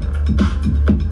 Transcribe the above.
す